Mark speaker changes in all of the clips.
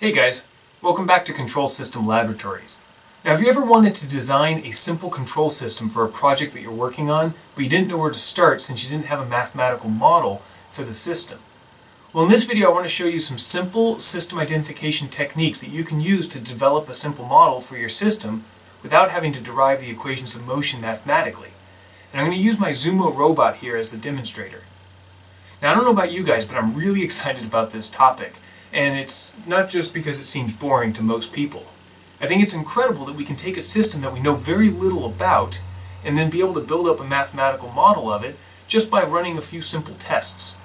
Speaker 1: Hey guys, welcome back to Control System Laboratories. Now have you ever wanted to design a simple control system for a project that you're working on, but you didn't know where to start since you didn't have a mathematical model for the system? Well in this video I want to show you some simple system identification techniques that you can use to develop a simple model for your system without having to derive the equations of motion mathematically. And I'm going to use my Zumo robot here as the demonstrator. Now I don't know about you guys, but I'm really excited about this topic and it's not just because it seems boring to most people. I think it's incredible that we can take a system that we know very little about and then be able to build up a mathematical model of it just by running a few simple tests.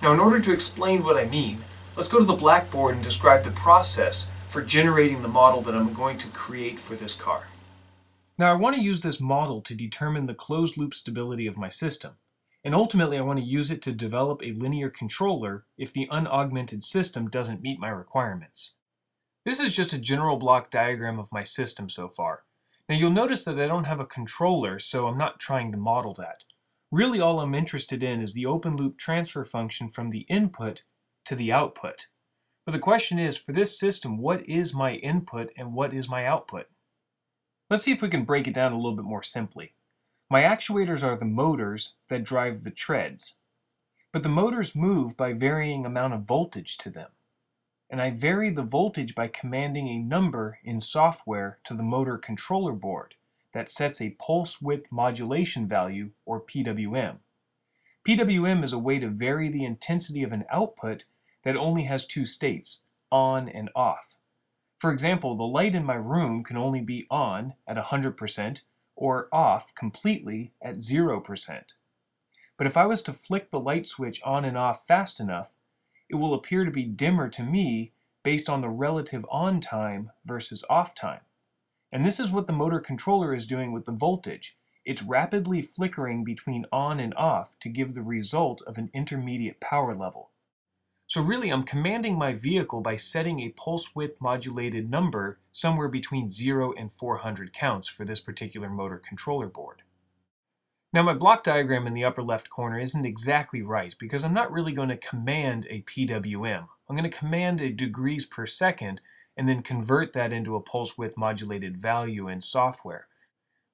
Speaker 1: Now in order to explain what I mean, let's go to the blackboard and describe the process for generating the model that I'm going to create for this car. Now I want to use this model to determine the closed loop stability of my system. And ultimately, I want to use it to develop a linear controller if the unaugmented system doesn't meet my requirements. This is just a general block diagram of my system so far. Now you'll notice that I don't have a controller, so I'm not trying to model that. Really all I'm interested in is the open loop transfer function from the input to the output. But the question is, for this system, what is my input and what is my output? Let's see if we can break it down a little bit more simply. My actuators are the motors that drive the treads. But the motors move by varying amount of voltage to them. And I vary the voltage by commanding a number in software to the motor controller board that sets a pulse width modulation value, or PWM. PWM is a way to vary the intensity of an output that only has two states, on and off. For example, the light in my room can only be on at 100% or off completely at 0%. But if I was to flick the light switch on and off fast enough, it will appear to be dimmer to me based on the relative on time versus off time. And this is what the motor controller is doing with the voltage. It's rapidly flickering between on and off to give the result of an intermediate power level. So really I'm commanding my vehicle by setting a pulse width modulated number somewhere between 0 and 400 counts for this particular motor controller board. Now my block diagram in the upper left corner isn't exactly right because I'm not really going to command a PWM. I'm going to command a degrees per second and then convert that into a pulse width modulated value in software.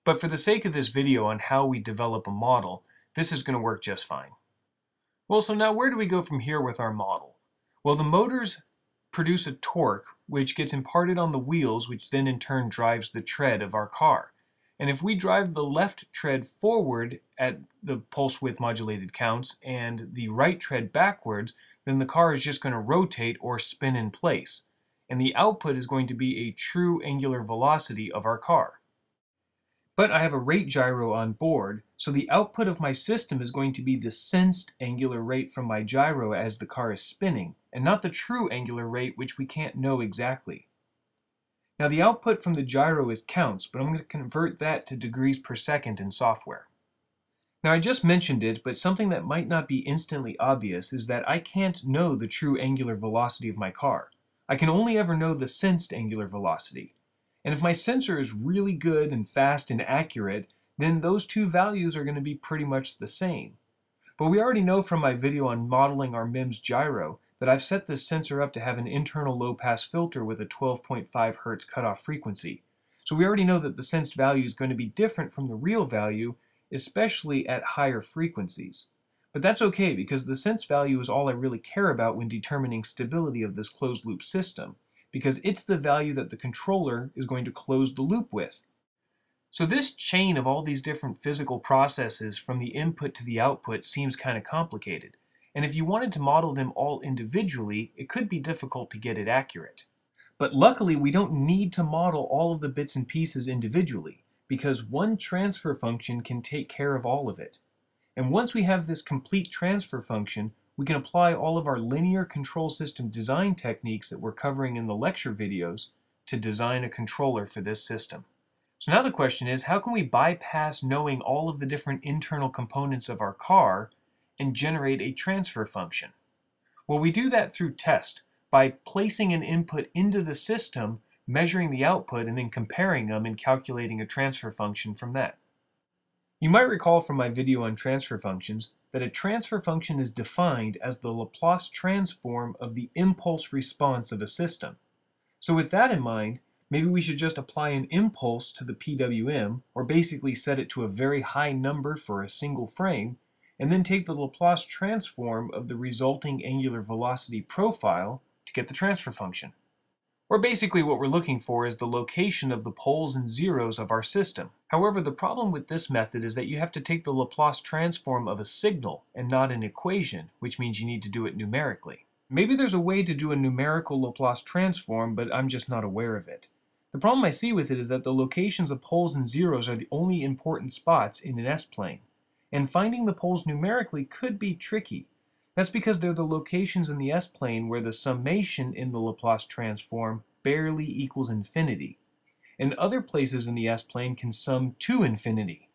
Speaker 1: But for the sake of this video on how we develop a model, this is going to work just fine. Well, so now where do we go from here with our model? Well, the motors produce a torque which gets imparted on the wheels, which then in turn drives the tread of our car. And if we drive the left tread forward at the pulse width modulated counts and the right tread backwards, then the car is just going to rotate or spin in place. And the output is going to be a true angular velocity of our car. But I have a rate gyro on board, so the output of my system is going to be the sensed angular rate from my gyro as the car is spinning, and not the true angular rate which we can't know exactly. Now the output from the gyro is counts, but I'm going to convert that to degrees per second in software. Now I just mentioned it, but something that might not be instantly obvious is that I can't know the true angular velocity of my car. I can only ever know the sensed angular velocity. And if my sensor is really good and fast and accurate, then those two values are going to be pretty much the same. But we already know from my video on modeling our MEMS gyro that I've set this sensor up to have an internal low-pass filter with a 12.5 Hz cutoff frequency. So we already know that the sensed value is going to be different from the real value, especially at higher frequencies. But that's okay because the sensed value is all I really care about when determining stability of this closed loop system because it's the value that the controller is going to close the loop with. So this chain of all these different physical processes from the input to the output seems kind of complicated. And if you wanted to model them all individually, it could be difficult to get it accurate. But luckily, we don't need to model all of the bits and pieces individually, because one transfer function can take care of all of it. And once we have this complete transfer function, we can apply all of our linear control system design techniques that we're covering in the lecture videos to design a controller for this system. So now the question is, how can we bypass knowing all of the different internal components of our car and generate a transfer function? Well, we do that through test by placing an input into the system, measuring the output, and then comparing them and calculating a transfer function from that. You might recall from my video on transfer functions that a transfer function is defined as the Laplace transform of the impulse response of a system. So with that in mind, maybe we should just apply an impulse to the PWM, or basically set it to a very high number for a single frame, and then take the Laplace transform of the resulting angular velocity profile to get the transfer function. Or basically what we're looking for is the location of the poles and zeros of our system. However, the problem with this method is that you have to take the Laplace transform of a signal and not an equation, which means you need to do it numerically. Maybe there's a way to do a numerical Laplace transform, but I'm just not aware of it. The problem I see with it is that the locations of poles and zeros are the only important spots in an S-plane, and finding the poles numerically could be tricky. That's because they're the locations in the S-plane where the summation in the Laplace transform barely equals infinity. And other places in the S-plane can sum to infinity.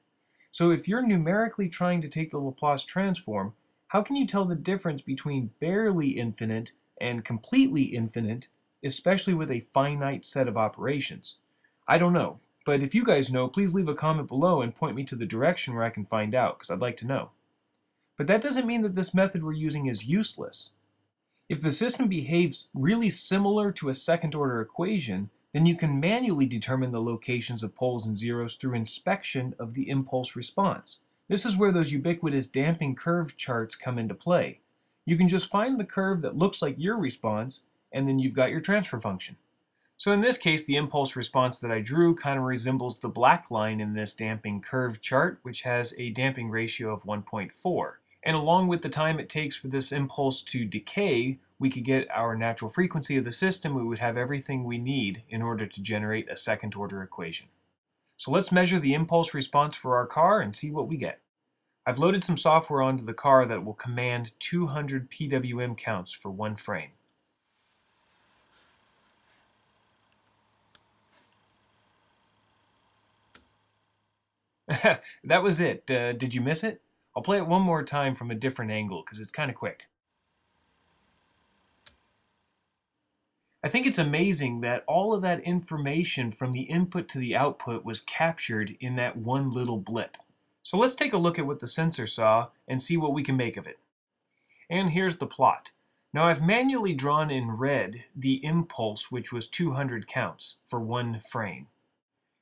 Speaker 1: So if you're numerically trying to take the Laplace transform, how can you tell the difference between barely infinite and completely infinite, especially with a finite set of operations? I don't know, but if you guys know, please leave a comment below and point me to the direction where I can find out, because I'd like to know. But that doesn't mean that this method we're using is useless. If the system behaves really similar to a second order equation, then you can manually determine the locations of poles and zeros through inspection of the impulse response. This is where those ubiquitous damping curve charts come into play. You can just find the curve that looks like your response, and then you've got your transfer function. So in this case, the impulse response that I drew kind of resembles the black line in this damping curve chart, which has a damping ratio of 1.4. And along with the time it takes for this impulse to decay, we could get our natural frequency of the system. We would have everything we need in order to generate a second order equation. So let's measure the impulse response for our car and see what we get. I've loaded some software onto the car that will command 200 PWM counts for one frame. that was it. Uh, did you miss it? I'll play it one more time from a different angle because it's kind of quick. I think it's amazing that all of that information from the input to the output was captured in that one little blip. So let's take a look at what the sensor saw and see what we can make of it. And here's the plot. Now I've manually drawn in red the impulse which was 200 counts for one frame.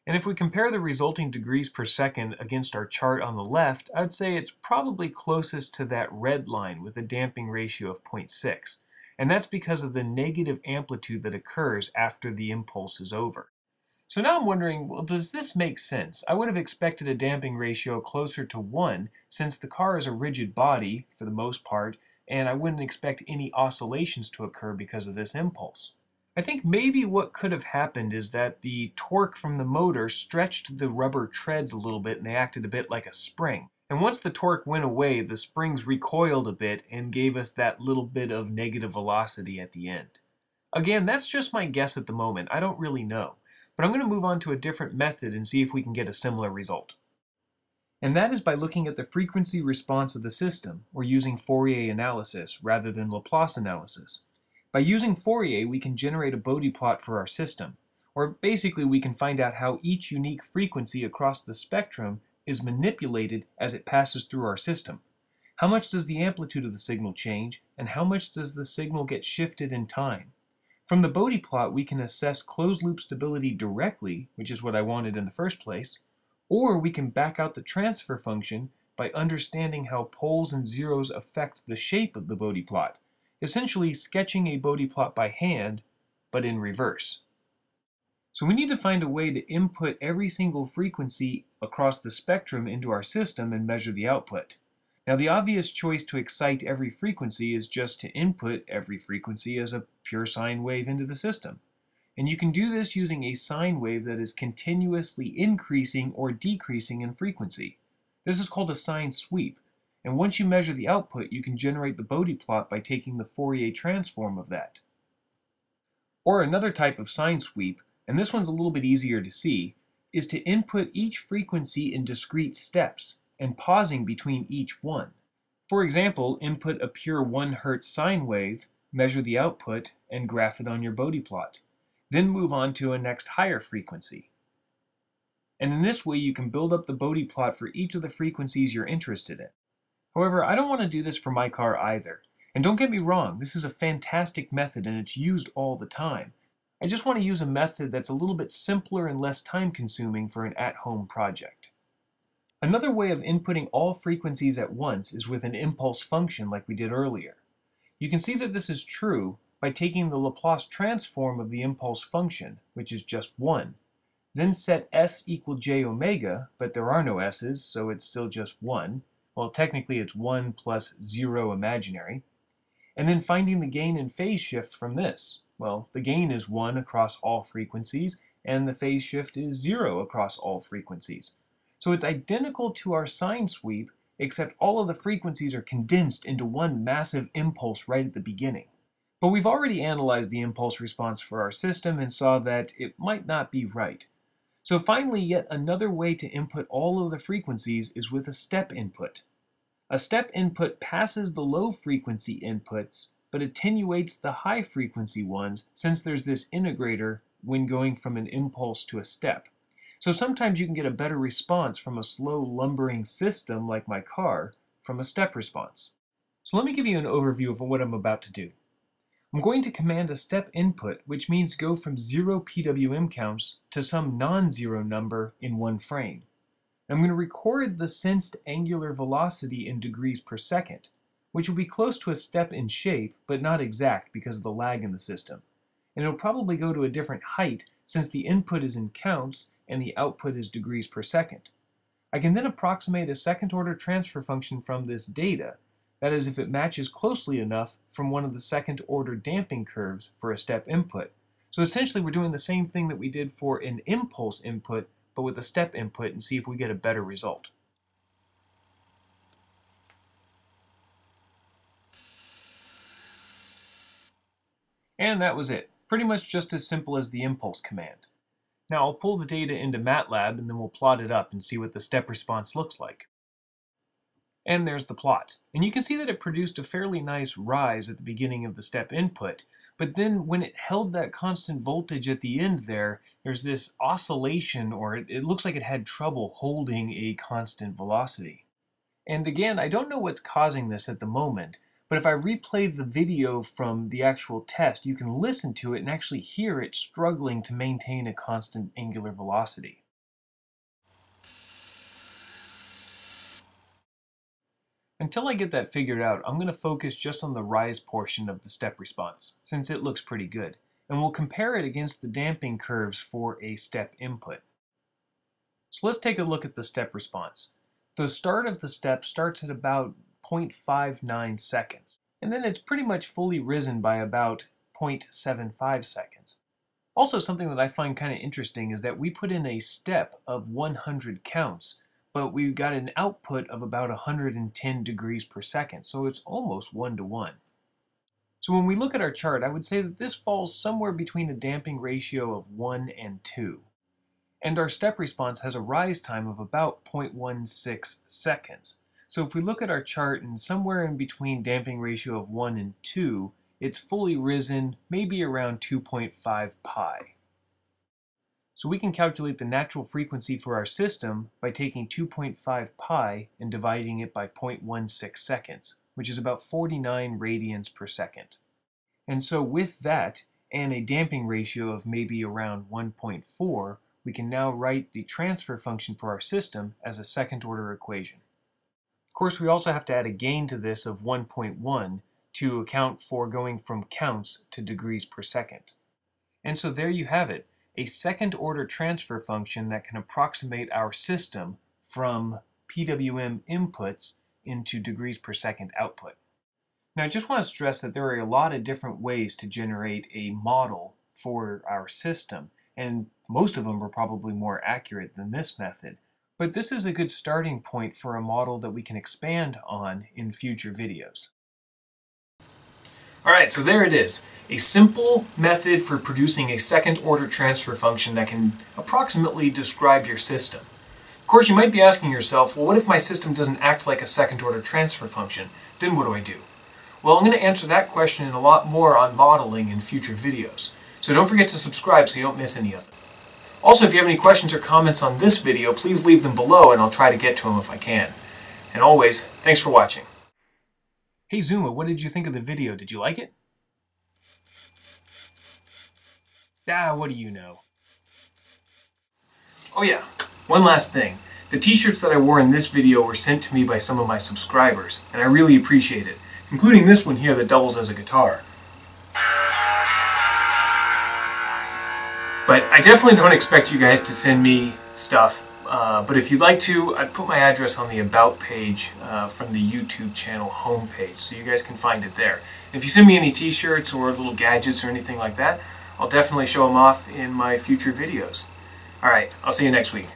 Speaker 1: And if we compare the resulting degrees per second against our chart on the left, I'd say it's probably closest to that red line with a damping ratio of 0.6. And that's because of the negative amplitude that occurs after the impulse is over. So now I'm wondering, well, does this make sense? I would have expected a damping ratio closer to 1 since the car is a rigid body, for the most part, and I wouldn't expect any oscillations to occur because of this impulse. I think maybe what could have happened is that the torque from the motor stretched the rubber treads a little bit and they acted a bit like a spring. And once the torque went away, the springs recoiled a bit and gave us that little bit of negative velocity at the end. Again, that's just my guess at the moment. I don't really know. But I'm going to move on to a different method and see if we can get a similar result. And that is by looking at the frequency response of the system, or using Fourier analysis rather than Laplace analysis. By using Fourier, we can generate a Bode plot for our system, or basically we can find out how each unique frequency across the spectrum is manipulated as it passes through our system. How much does the amplitude of the signal change, and how much does the signal get shifted in time? From the Bode plot, we can assess closed-loop stability directly, which is what I wanted in the first place, or we can back out the transfer function by understanding how poles and zeros affect the shape of the Bode plot, essentially sketching a Bode plot by hand, but in reverse. So we need to find a way to input every single frequency across the spectrum into our system and measure the output. Now the obvious choice to excite every frequency is just to input every frequency as a pure sine wave into the system. And you can do this using a sine wave that is continuously increasing or decreasing in frequency. This is called a sine sweep, and once you measure the output, you can generate the Bode plot by taking the Fourier transform of that. Or another type of sine sweep, and this one's a little bit easier to see, is to input each frequency in discrete steps and pausing between each one. For example, input a pure 1 Hz sine wave, measure the output, and graph it on your Bode plot. Then move on to a next higher frequency. And in this way, you can build up the Bode plot for each of the frequencies you're interested in. However, I don't want to do this for my car either. And don't get me wrong, this is a fantastic method and it's used all the time. I just want to use a method that's a little bit simpler and less time consuming for an at-home project. Another way of inputting all frequencies at once is with an impulse function like we did earlier. You can see that this is true by taking the Laplace transform of the impulse function, which is just 1. Then set s equal j omega, but there are no s's, so it's still just 1. Well, technically it's 1 plus 0 imaginary. And then finding the gain and phase shift from this. Well, the gain is 1 across all frequencies, and the phase shift is 0 across all frequencies. So it's identical to our sine sweep, except all of the frequencies are condensed into one massive impulse right at the beginning. But we've already analyzed the impulse response for our system and saw that it might not be right. So finally, yet another way to input all of the frequencies is with a step input. A step input passes the low frequency inputs but attenuates the high frequency ones since there's this integrator when going from an impulse to a step. So sometimes you can get a better response from a slow lumbering system like my car from a step response. So let me give you an overview of what I'm about to do. I'm going to command a step input, which means go from zero PWM counts to some non-zero number in one frame. I'm going to record the sensed angular velocity in degrees per second, which will be close to a step in shape, but not exact because of the lag in the system. And it'll probably go to a different height since the input is in counts and the output is degrees per second. I can then approximate a second order transfer function from this data, that is if it matches closely enough from one of the second order damping curves for a step input. So essentially we're doing the same thing that we did for an impulse input, but with a step input and see if we get a better result. And that was it. Pretty much just as simple as the impulse command. Now I'll pull the data into MATLAB and then we'll plot it up and see what the step response looks like. And there's the plot. And you can see that it produced a fairly nice rise at the beginning of the step input, but then when it held that constant voltage at the end there, there's this oscillation or it, it looks like it had trouble holding a constant velocity. And again, I don't know what's causing this at the moment, but if I replay the video from the actual test, you can listen to it and actually hear it struggling to maintain a constant angular velocity. Until I get that figured out, I'm going to focus just on the rise portion of the step response, since it looks pretty good, and we'll compare it against the damping curves for a step input. So let's take a look at the step response. The start of the step starts at about 0.59 seconds. And then it's pretty much fully risen by about 0.75 seconds. Also something that I find kind of interesting is that we put in a step of 100 counts, but we got an output of about 110 degrees per second, so it's almost one to one. So when we look at our chart, I would say that this falls somewhere between a damping ratio of 1 and 2. And our step response has a rise time of about 0.16 seconds. So if we look at our chart and somewhere in between damping ratio of 1 and 2, it's fully risen maybe around 2.5 pi. So we can calculate the natural frequency for our system by taking 2.5 pi and dividing it by 0.16 seconds, which is about 49 radians per second. And so with that, and a damping ratio of maybe around 1.4, we can now write the transfer function for our system as a second order equation. Of course, we also have to add a gain to this of 1.1 to account for going from counts to degrees per second. And so there you have it, a second order transfer function that can approximate our system from PWM inputs into degrees per second output. Now I just want to stress that there are a lot of different ways to generate a model for our system, and most of them are probably more accurate than this method. But this is a good starting point for a model that we can expand on in future videos. Alright, so there it is. A simple method for producing a second order transfer function that can approximately describe your system. Of course, you might be asking yourself, well, what if my system doesn't act like a second order transfer function? Then what do I do? Well, I'm going to answer that question and a lot more on modeling in future videos. So don't forget to subscribe so you don't miss any of them. Also, if you have any questions or comments on this video, please leave them below and I'll try to get to them if I can. And always, thanks for watching. Hey Zumo, what did you think of the video? Did you like it? Ah, what do you know? Oh yeah, one last thing. The t-shirts that I wore in this video were sent to me by some of my subscribers, and I really appreciate it, including this one here that doubles as a guitar. But I definitely don't expect you guys to send me stuff, uh, but if you'd like to, I'd put my address on the About page uh, from the YouTube channel homepage, so you guys can find it there. If you send me any t-shirts or little gadgets or anything like that, I'll definitely show them off in my future videos. Alright, I'll see you next week.